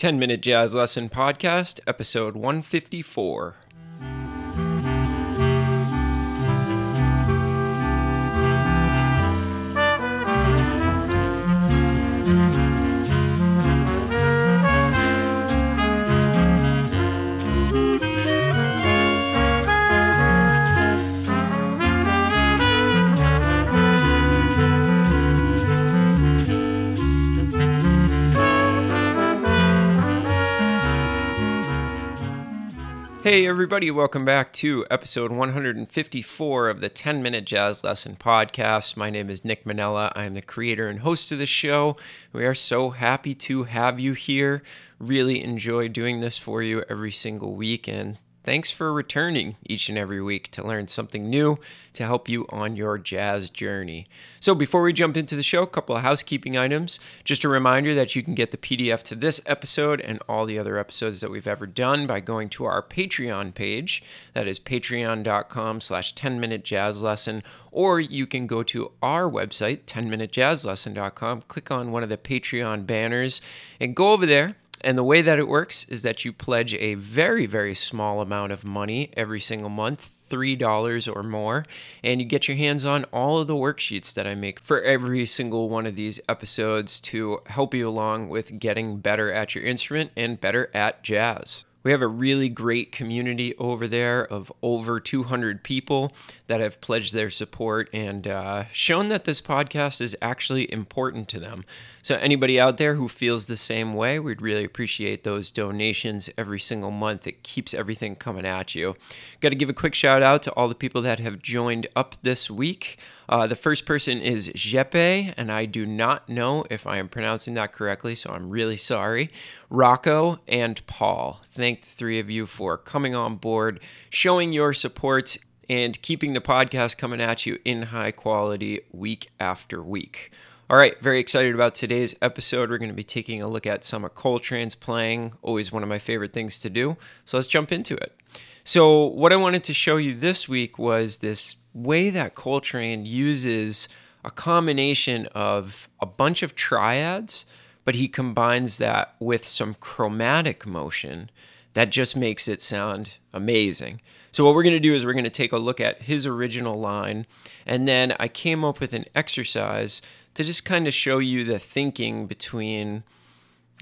10 Minute Jazz Lesson Podcast, episode 154. Hey, everybody, welcome back to episode 154 of the 10 Minute Jazz Lesson Podcast. My name is Nick Mainella. I am the creator and host of the show. We are so happy to have you here. Really enjoy doing this for you every single week, and Thanks for returning each and every week to learn something new to help you on your jazz journey. So, before we jump into the show, a couple of housekeeping items. Just a reminder that you can get the PDF to this episode and all the other episodes that we've ever done by going to our Patreon page. That is patreon.com slash 10 minute jazz lesson. Or you can go to our website, 10minutejazzlesson.com, click on one of the Patreon banners, and go over there and the way that it works is that you pledge a very, very small amount of money every single month, $3 or more, and you get your hands on all of the worksheets that I make for every single one of these episodes to help you along with getting better at your instrument and better at jazz. We have a really great community over there of over 200 people that have pledged their support and uh, shown that this podcast is actually important to them. So, anybody out there who feels the same way, we'd really appreciate those donations every single month. It keeps everything coming at you. Got to give a quick shout out to all the people that have joined up this week. Uh, the first person is Jepe, and I do not know if I am pronouncing that correctly, so I'm really sorry. Rocco and Paul, thank the three of you for coming on board, showing your support, and keeping the podcast coming at you in high quality week after week. All right, very excited about today's episode. We're going to be taking a look at some of Coltrane's playing, always one of my favorite things to do. So let's jump into it. So, what I wanted to show you this week was this way that Coltrane uses a combination of a bunch of triads, but he combines that with some chromatic motion that just makes it sound amazing. So, what we're going to do is we're going to take a look at his original line, and then I came up with an exercise to just kind of show you the thinking between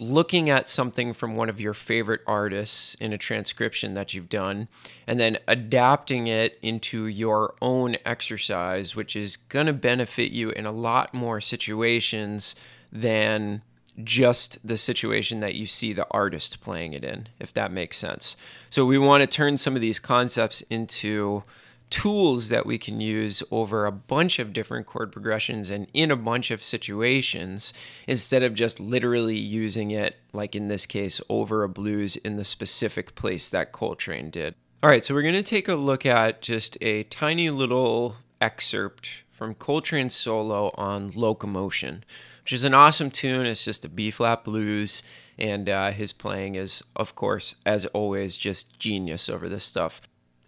looking at something from one of your favorite artists in a transcription that you've done and then adapting it into your own exercise, which is going to benefit you in a lot more situations than just the situation that you see the artist playing it in, if that makes sense. So we want to turn some of these concepts into tools that we can use over a bunch of different chord progressions and in a bunch of situations instead of just literally using it, like in this case, over a blues in the specific place that Coltrane did. All right, so we're going to take a look at just a tiny little excerpt from Coltrane's solo on Locomotion, which is an awesome tune. It's just a B flat blues, and uh, his playing is, of course, as always, just genius over this stuff.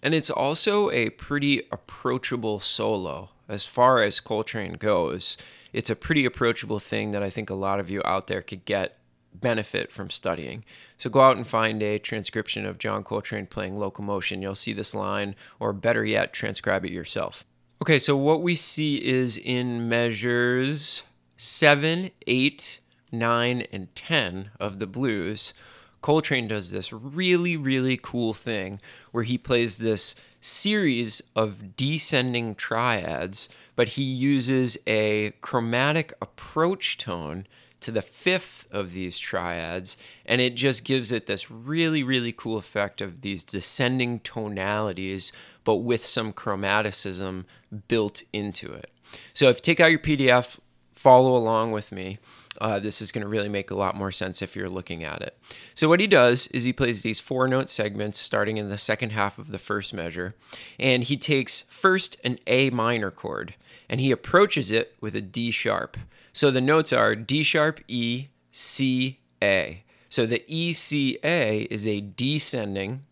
And it's also a pretty approachable solo as far as Coltrane goes. It's a pretty approachable thing that I think a lot of you out there could get benefit from studying. So go out and find a transcription of John Coltrane playing Locomotion. You'll see this line, or better yet, transcribe it yourself. Okay, so what we see is in measures 7, 8, 9, and 10 of the blues, Coltrane does this really, really cool thing where he plays this series of descending triads, but he uses a chromatic approach tone to the fifth of these triads, and it just gives it this really, really cool effect of these descending tonalities, but with some chromaticism built into it. So if you take out your PDF, follow along with me uh, this is going to really make a lot more sense if you're looking at it. So what he does is he plays these four note segments starting in the second half of the first measure, and he takes first an A minor chord and he approaches it with a D sharp. So the notes are D sharp, E, C, A. So the E, C, A is a descending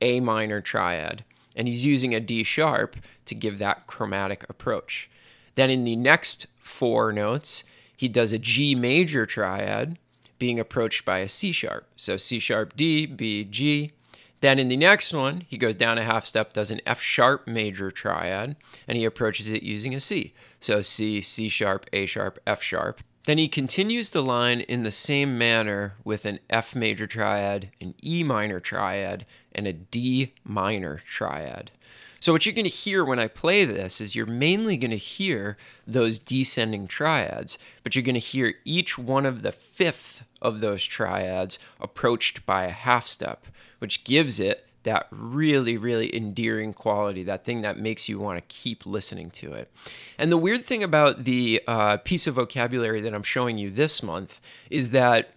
A minor triad, and he's using a D sharp to give that chromatic approach. Then in the next four notes, he does a G major triad being approached by a C sharp. So C sharp D, B, G. Then in the next one, he goes down a half step, does an F sharp major triad, and he approaches it using a C. So C, C sharp, A sharp, F sharp. Then he continues the line in the same manner with an F major triad, an E minor triad, and a D minor triad. So, what you're going to hear when I play this is you're mainly going to hear those descending triads, but you're going to hear each one of the fifth of those triads approached by a half step, which gives it that really, really endearing quality, that thing that makes you want to keep listening to it. And the weird thing about the uh, piece of vocabulary that I'm showing you this month is that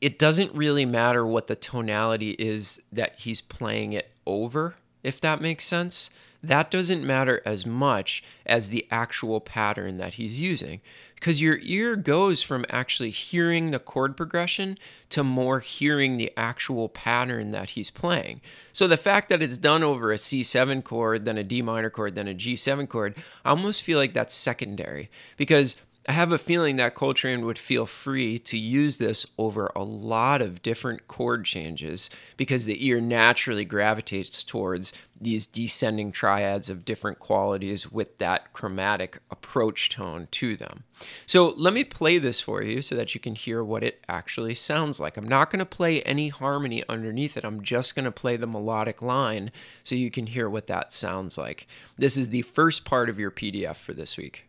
it doesn't really matter what the tonality is that he's playing it over, if that makes sense that doesn't matter as much as the actual pattern that he's using because your ear goes from actually hearing the chord progression to more hearing the actual pattern that he's playing. So the fact that it's done over a C7 chord, then a D minor chord, then a G7 chord, I almost feel like that's secondary because I have a feeling that Coltrane would feel free to use this over a lot of different chord changes because the ear naturally gravitates towards these descending triads of different qualities with that chromatic approach tone to them. So let me play this for you so that you can hear what it actually sounds like. I'm not going to play any harmony underneath it. I'm just going to play the melodic line so you can hear what that sounds like. This is the first part of your PDF for this week.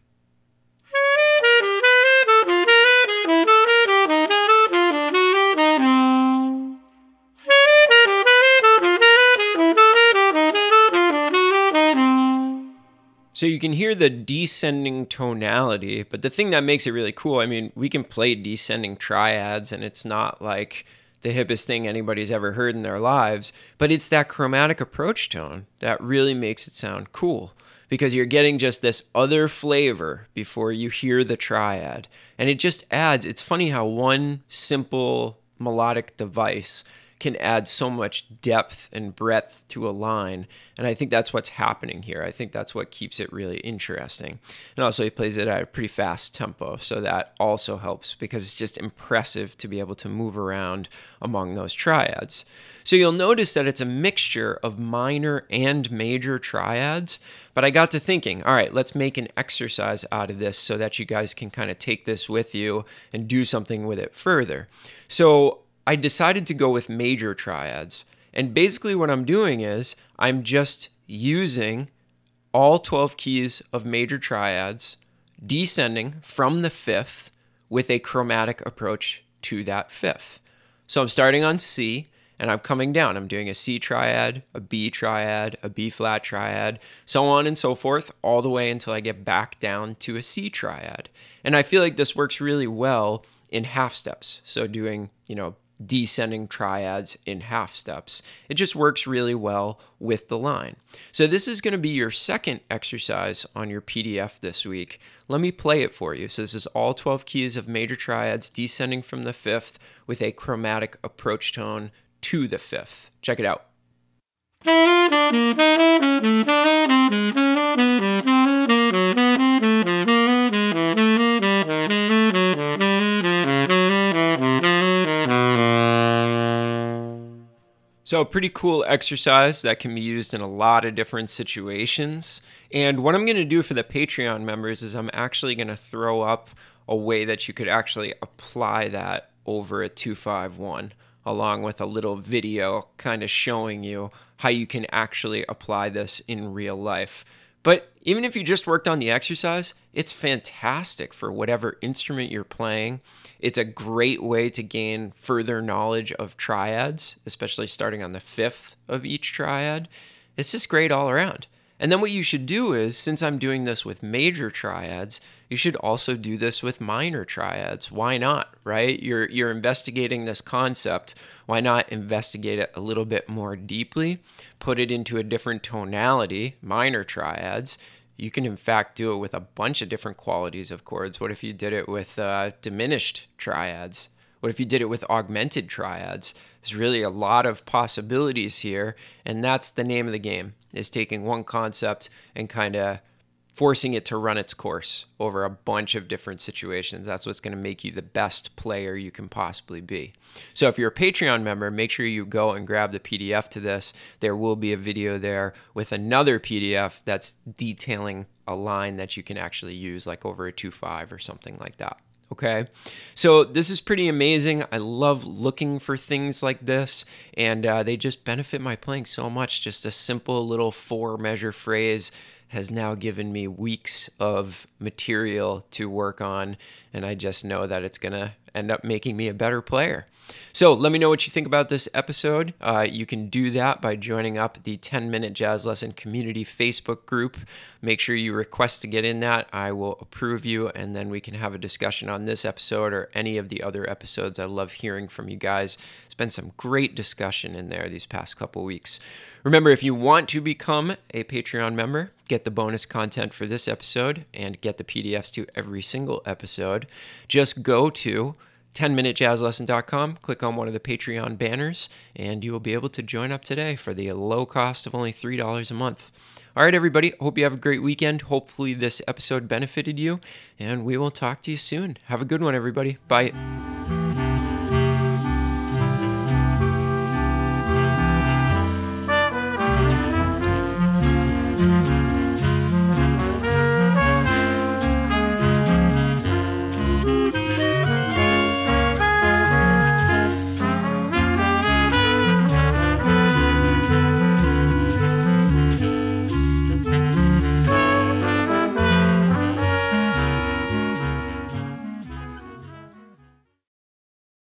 So you can hear the descending tonality, but the thing that makes it really cool, I mean, we can play descending triads and it's not like the hippest thing anybody's ever heard in their lives, but it's that chromatic approach tone that really makes it sound cool because you're getting just this other flavor before you hear the triad. And it just adds, it's funny how one simple melodic device can add so much depth and breadth to a line. And I think that's what's happening here. I think that's what keeps it really interesting. And also, he plays it at a pretty fast tempo. So that also helps because it's just impressive to be able to move around among those triads. So you'll notice that it's a mixture of minor and major triads. But I got to thinking, all right, let's make an exercise out of this so that you guys can kind of take this with you and do something with it further. So I decided to go with major triads. And basically, what I'm doing is I'm just using all 12 keys of major triads, descending from the fifth with a chromatic approach to that fifth. So I'm starting on C and I'm coming down. I'm doing a C triad, a B triad, a B flat triad, so on and so forth, all the way until I get back down to a C triad. And I feel like this works really well in half steps. So doing, you know, descending triads in half steps. It just works really well with the line. So this is going to be your second exercise on your PDF this week. Let me play it for you. So this is all 12 keys of major triads descending from the fifth with a chromatic approach tone to the fifth. Check it out. So, a pretty cool exercise that can be used in a lot of different situations. And what I'm going to do for the Patreon members is I'm actually going to throw up a way that you could actually apply that over a 251, along with a little video kind of showing you how you can actually apply this in real life. But even if you just worked on the exercise, it's fantastic for whatever instrument you're playing. It's a great way to gain further knowledge of triads, especially starting on the fifth of each triad. It's just great all around. And then what you should do is, since I'm doing this with major triads, you should also do this with minor triads. Why not, right? You're you're investigating this concept. Why not investigate it a little bit more deeply? Put it into a different tonality, minor triads. You can in fact do it with a bunch of different qualities of chords. What if you did it with uh, diminished triads? What if you did it with augmented triads? There's really a lot of possibilities here, and that's the name of the game is taking one concept and kind of forcing it to run its course over a bunch of different situations. That's what's going to make you the best player you can possibly be. So, if you're a Patreon member, make sure you go and grab the PDF to this. There will be a video there with another PDF that's detailing a line that you can actually use, like over a 2.5 or something like that. Okay, so this is pretty amazing. I love looking for things like this, and uh, they just benefit my playing so much. Just a simple little four measure phrase has now given me weeks of material to work on, and I just know that it's going to end up making me a better player. So let me know what you think about this episode. Uh, you can do that by joining up the 10 Minute Jazz Lesson Community Facebook group. Make sure you request to get in that. I will approve you, and then we can have a discussion on this episode or any of the other episodes. I love hearing from you guys. It's been some great discussion in there these past couple weeks. Remember, if you want to become a Patreon member, get the bonus content for this episode and get the PDFs to every single episode, just go to 10minutejazzlesson.com, click on one of the Patreon banners, and you will be able to join up today for the low cost of only $3 a month. All right, everybody, hope you have a great weekend. Hopefully, this episode benefited you, and we will talk to you soon. Have a good one, everybody. Bye.